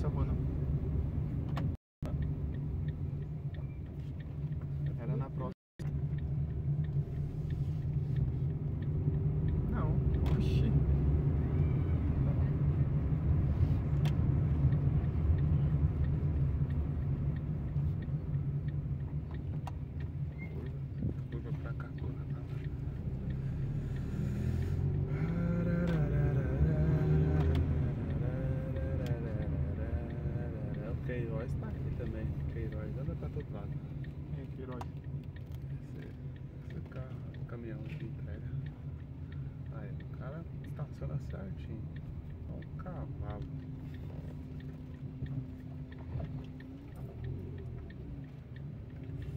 Лиссабоном. Queiroz tá aqui também. Queiroz anda pra todo lado. É, Queiroz. Esse, esse carro, caminhão de entrega. Aí, o cara estaciona certinho. É um cavalo.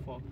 Fox.